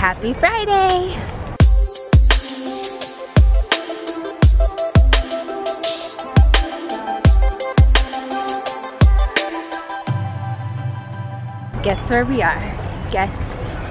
Happy Friday! Guess where we are? Guess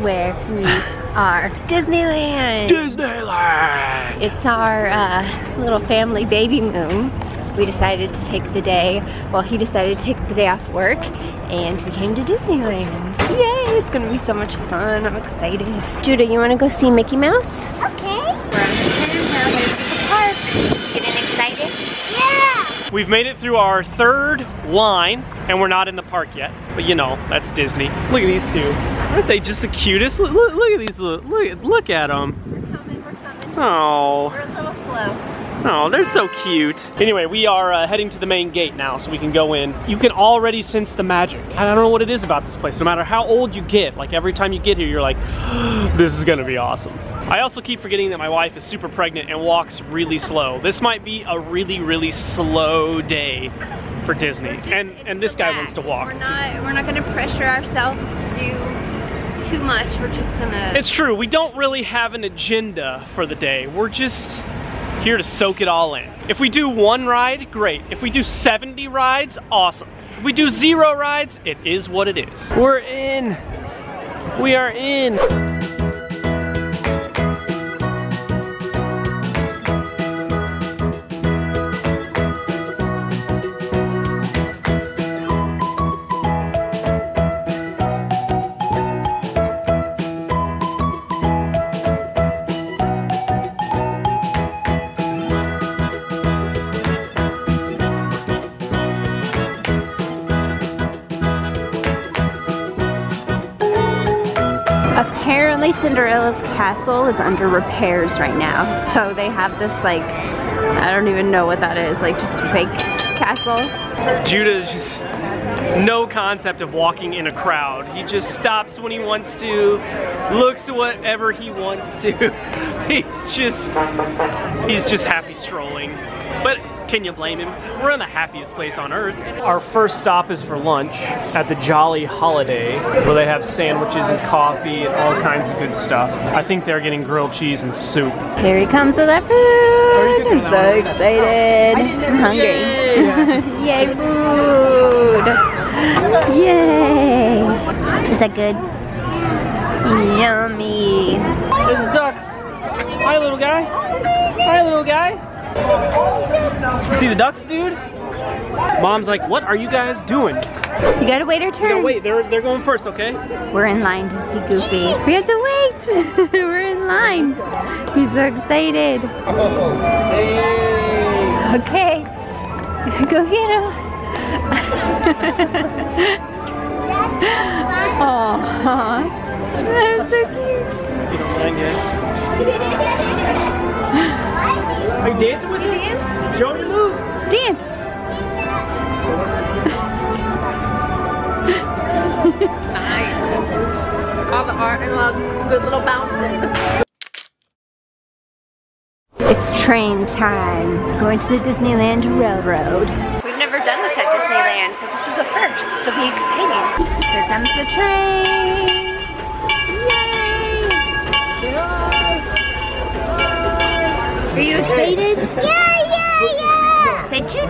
where we are? Disneyland! Disneyland! It's our uh, little family baby moon. We decided to take the day, well he decided to take the day off work and we came to Disneyland. Yay, it's gonna be so much fun, I'm excited. Judah, you wanna go see Mickey Mouse? Okay. We're on the train now headed to the park. Getting excited? Yeah. We've made it through our third line and we're not in the park yet. But you know, that's Disney. Look at these two. Aren't they just the cutest? Look, look, look at these, look, look, look at them. We're coming, we're coming. Oh. We're a little slow. Oh, they're so cute. Anyway, we are uh, heading to the main gate now so we can go in. You can already sense the magic. I don't know what it is about this place. No matter how old you get, like every time you get here, you're like, this is gonna be awesome. I also keep forgetting that my wife is super pregnant and walks really slow. This might be a really, really slow day for Disney. Just- and and this guy wants to walk. We're not, we're not gonna pressure ourselves to do too much. We're just gonna. It's true, we don't really have an agenda for the day. We're just here to soak it all in. If we do one ride, great. If we do 70 rides, awesome. If we do zero rides, it is what it is. We're in. We are in. Apparently Cinderella's castle is under repairs right now. So they have this like, I don't even know what that is, like just fake castle. Judah is just no concept of walking in a crowd. He just stops when he wants to, looks whatever he wants to. He's just, he's just happy strolling. But can you blame him? We're in the happiest place on earth. Our first stop is for lunch at the Jolly Holiday, where they have sandwiches and coffee and all kinds of good stuff. I think they're getting grilled cheese and soup. Here he comes with that food. I'm so excited. I'm hungry. Yay, food. Yay. Is that good? Yummy. There's ducks. Hi, little guy. Hi, little guy. You see the ducks, dude? Mom's like, what are you guys doing? You gotta wait our turn. No, wait, they're, they're going first, okay? We're in line to see Goofy. We have to wait. We're in line. He's so excited. Okay. Go get him. Aww. That was so cute. You don't mind. Are you dancing with him? Show your moves. Dance. nice. All the art and all good little bounces. It's train time. Going to the Disneyland Railroad. We've never done this at Disneyland, so this is a first. It'll be exciting. Here comes the train. Are you excited? Yeah, yeah, yeah. Say choo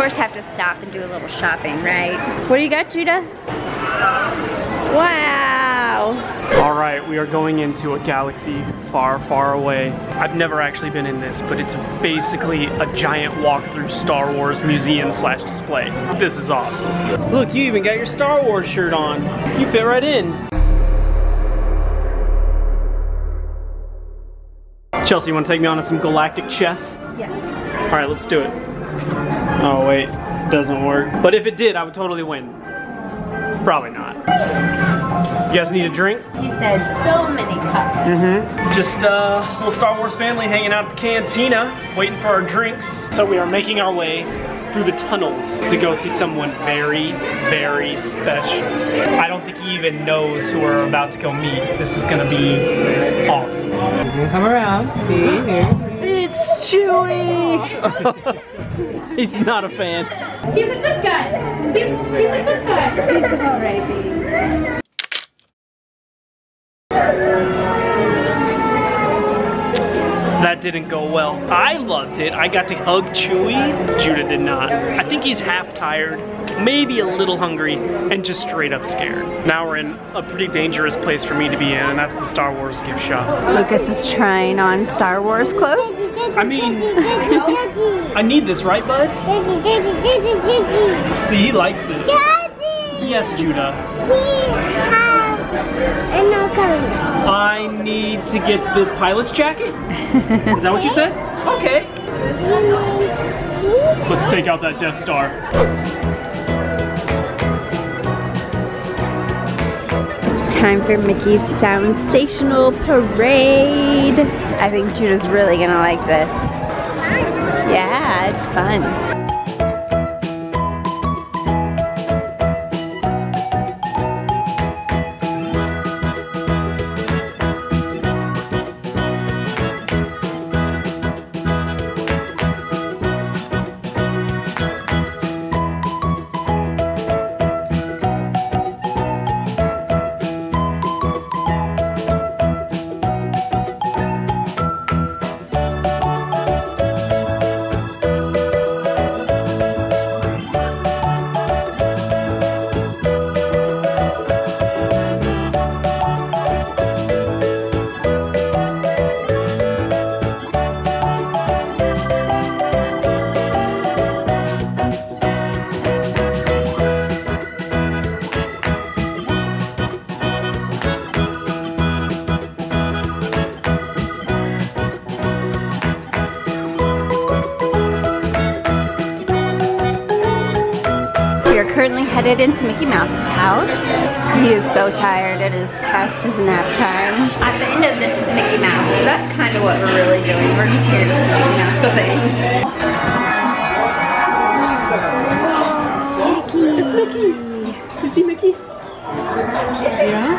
course have to stop and do a little shopping, right? What do you got, Judah? Wow. All right, we are going into a galaxy far, far away. I've never actually been in this, but it's basically a giant walk-through Star Wars museum slash display. This is awesome. Look, you even got your Star Wars shirt on. You fit right in. Chelsea, you want to take me on some galactic chess? Yes. All right, let's do it. Oh wait, doesn't work. But if it did, I would totally win. Probably not. You guys need a drink? He said so many cups. Mm-hmm. Just uh, little Star Wars family hanging out at the cantina, waiting for our drinks. So we are making our way through the tunnels to go see someone very, very special. I don't think he even knows who we're about to go meet. This is gonna be awesome. He's gonna come around. See here. It's Chewie! He's not a fan. He's a good guy. He's, he's a good guy. That didn't go well. I loved it. I got to hug Chewie. Judah did not. I think he's half tired, maybe a little hungry, and just straight up scared. Now we're in a pretty dangerous place for me to be in, and that's the Star Wars gift shop. Lucas is trying on Star Wars clothes. I mean, I need this, right, bud? See, he likes it. Daddy, Yes, Judah. We have an coming. I need to get this pilot's jacket. Is that what you said? Okay. Let's take out that Death Star. It's time for Mickey's Soundsational Parade. I think Judah's really gonna like this. Yeah, it's fun. Headed into Mickey Mouse's house. He is so tired. It is past his nap time. At the end of this is Mickey Mouse. That's kind of what we're really doing. We're just here to see Mickey Mouse at the end. Mickey. It's Mickey. You see Mickey? Yeah?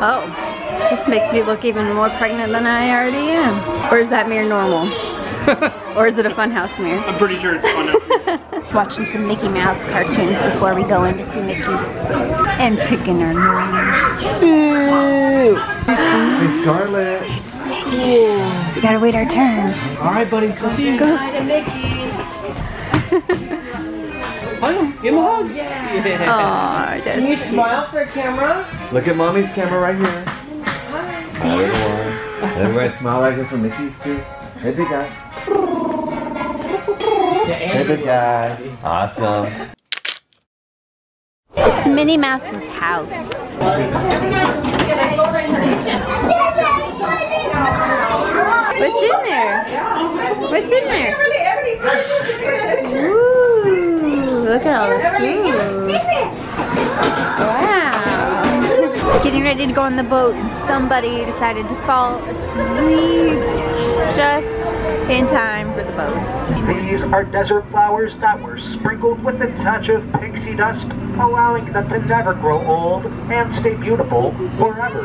Oh, this makes me look even more pregnant than I already am. Or is that mere normal? or is it a funhouse mirror? I'm pretty sure it's fun. Watching some Mickey Mouse cartoons before we go in to see Mickey. And picking our nose. Hey, Scarlett. It's Mickey. Ooh. We gotta wait our turn. All right, buddy. Let's see you. Go. Hug him. Give him a hug. Yeah. Aw, Can you smile for camera? Look at mommy's camera right here. Hi, everyone. Everybody smile right here for Mickey's too. Hey, big guy. Hey, big guy. Awesome. It's Minnie Mouse's house. What's in there? What's in there? Ooh, look at all the food. Wow. Getting ready to go on the boat and somebody decided to fall asleep just in time for the boat. These are desert flowers that were sprinkled with a touch of pixie dust, allowing them to never grow old and stay beautiful forever.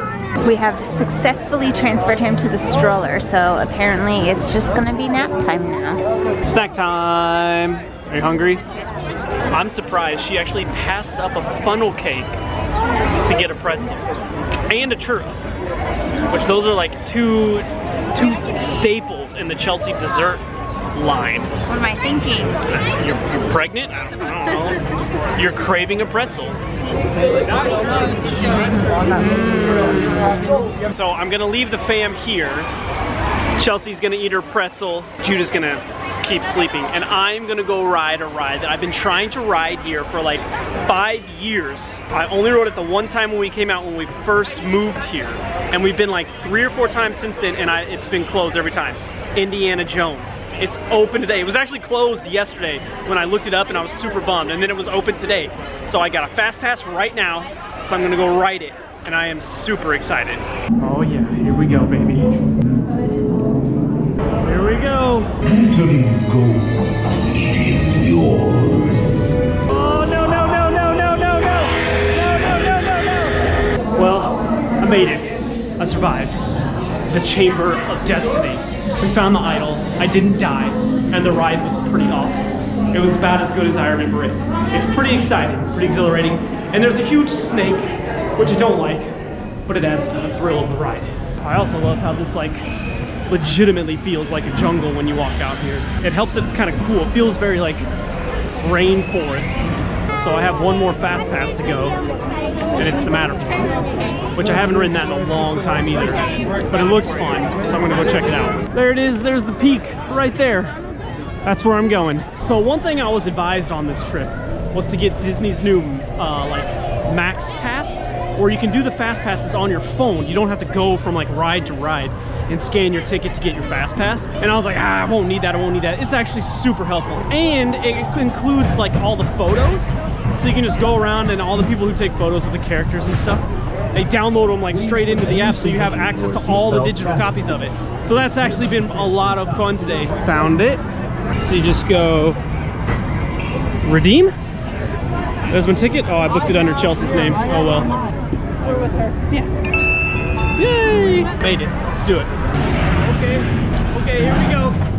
We have successfully transferred him to the stroller, so apparently it's just gonna be nap time now. Snack time. Are you hungry? I'm surprised she actually passed up a funnel cake to get a pretzel and a churro, which those are like two two staples in the Chelsea dessert line. What am I thinking? You're, you're pregnant? I don't, I don't know. You're craving a pretzel. So I'm gonna leave the fam here. Chelsea's gonna eat her pretzel. Judah's gonna keep sleeping. And I'm gonna go ride a ride that I've been trying to ride here for like five years. I only rode it the one time when we came out when we first moved here. And we've been like three or four times since then and I, it's been closed every time. Indiana Jones. It's open today. It was actually closed yesterday when I looked it up and I was super bummed. And then it was open today. So I got a fast pass right now. So I'm gonna go ride it. And I am super excited. Oh yeah, here we go, baby. Oh no no no no no no no no no no no no! Well, I made it. I survived. The Chamber of Destiny. We found the idol. I didn't die, and the ride was pretty awesome. It was about as good as I remember it. It's pretty exciting, pretty exhilarating, and there's a huge snake, which I don't like, but it adds to the thrill of the ride. I also love how this like legitimately feels like a jungle when you walk out here. It helps that it's kind of cool. It feels very like rainforest. So I have one more fast pass to go, and it's the Matterhorn, which I haven't ridden that in a long time either. But it looks fun, so I'm gonna go check it out. There it is, there's the peak right there. That's where I'm going. So one thing I was advised on this trip was to get Disney's new uh, like Max Pass, where you can do the fast passes on your phone. You don't have to go from like ride to ride and scan your ticket to get your fast pass. And I was like, ah, I won't need that, I won't need that. It's actually super helpful. And it includes like all the photos. So you can just go around and all the people who take photos with the characters and stuff, they download them like straight into the app so you have access to all the digital copies of it. So that's actually been a lot of fun today. Found it. So you just go redeem. There's my ticket. Oh, I booked it under Chelsea's name. Oh well. We're with her. Yeah. Yay! Made it. Let's do it. Okay. Here we go.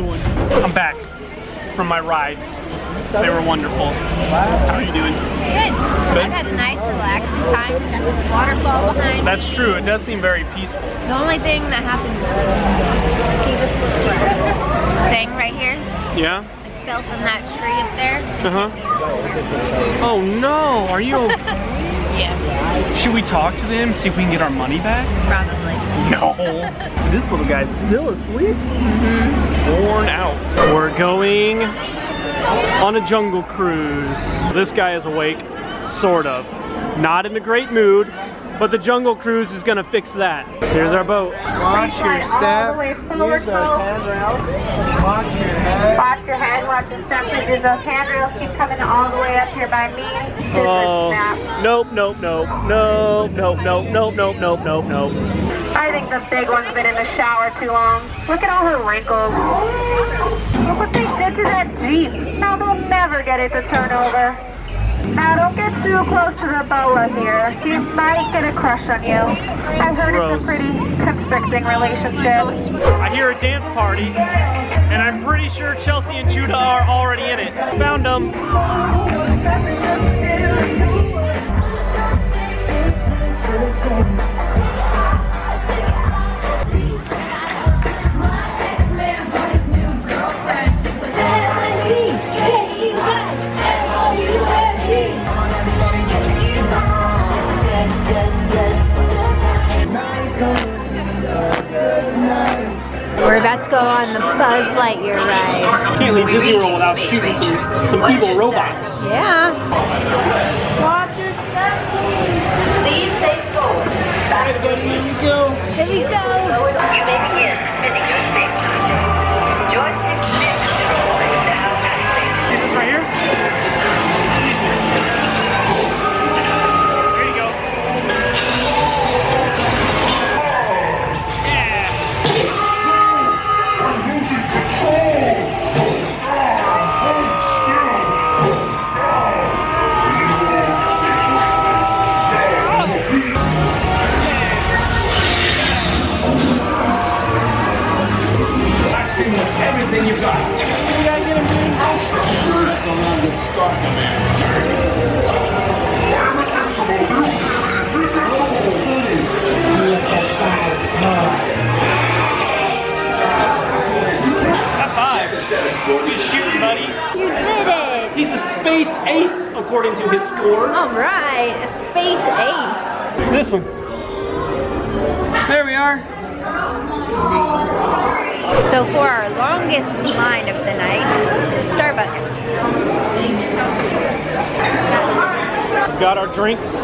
Good one. I'm back from my rides. They were wonderful. How are you doing? Good. I've had a nice relaxing time. Got this waterfall behind That's me. true. It does seem very peaceful. The only thing that happened this thing right here? Yeah? It fell from that tree up there. Uh-huh. Oh no, are you Yeah, Should we talk to them, see if we can get our money back? probably. No. this little guy's still asleep. Worn out. We're going on a jungle cruise. This guy is awake, sort of. Not in a great mood, but the Jungle Cruise is gonna fix that. Here's our boat. Watch your step. Use those handrails. Watch your head. Watch your head. Watch the step. Use those handrails. Keep coming all the way up here by me. Oh. Nope, nope, nope. Nope, nope, nope, nope, nope, nope, nope, nope. I think the big one's been in the shower too long. Look at all her wrinkles. Look what they did to that Jeep. Now they'll never get it to turn over. Now don't get too close to the boa here. He might get a crush on you. I heard Gross. it's a pretty constricting relationship. I hear a dance party, and I'm pretty sure Chelsea and Judah are already in it. Found them. We're about to go on the Buzz Lightyear ride. Can't leave Disney World without shooting some, some evil robots. Yeah. Watch your step, please. Please face forward. Back to Here you go. Here we go. You may begin spinning your got our drinks.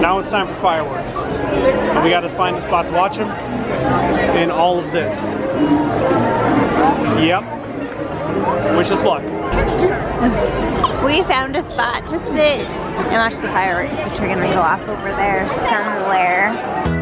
Now it's time for fireworks. And we got to find a spot to watch them. And all of this. Yep. Wish us luck. We found a spot to sit and watch the fireworks, which are gonna go off over there somewhere.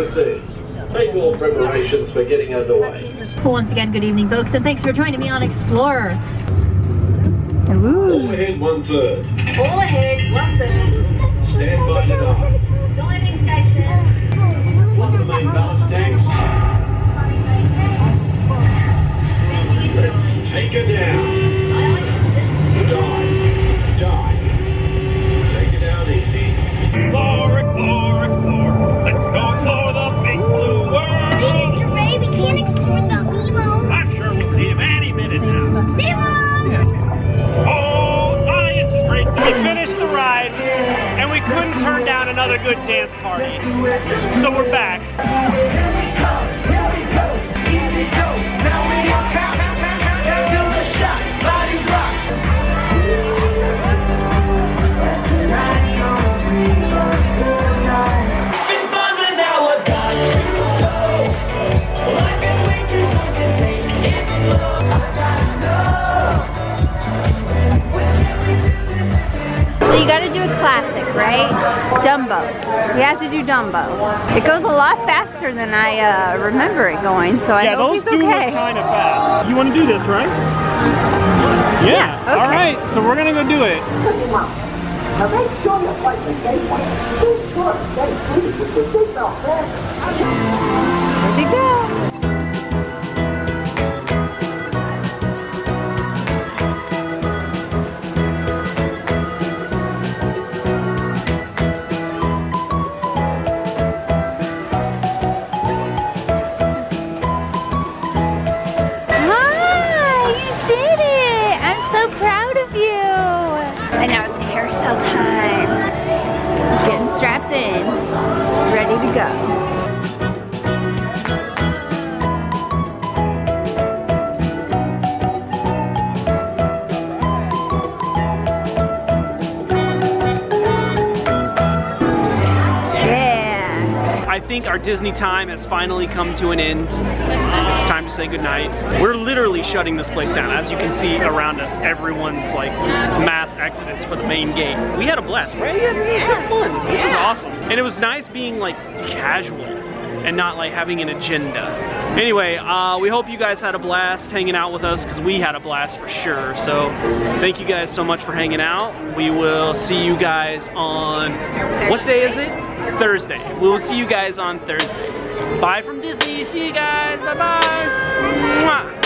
Viewership proceeds. Make all preparations for getting underway. Once again, good evening, folks, and thanks for joining me on Explorer. All ahead one third. All ahead, one third. Stand by to dive. Diving station. One of the main ballast tanks. Let's take her down. Dive. Dive. Take it down easy. Explore, good dance party. So we're back. Right? Dumbo. We have to do Dumbo. It goes a lot faster than I uh, remember it going, so I yeah, hope those it's do okay. look kind of fast. You want to do this, right? Yeah. Yeah, okay. All right. So we're gonna go do it. Now make sure your flight's a safe one. Be sure to stay seated with your seatbelt fastened. Go. Yeah. I think our Disney time has finally come to an end. It's time to say goodnight. We're literally shutting this place down. As you can see around us, everyone's like, it's mass exodus for the main gate. We had a blast, right? We had, we had fun. This was awesome. And it was nice being like casual and not like having an agenda. Anyway, uh, we hope you guys had a blast hanging out with us because we had a blast for sure. So thank you guys so much for hanging out. We will see you guys on, what day is it? Thursday. We will see you guys on Thursday. Bye from Disney. See you guys. Bye bye. Mwah.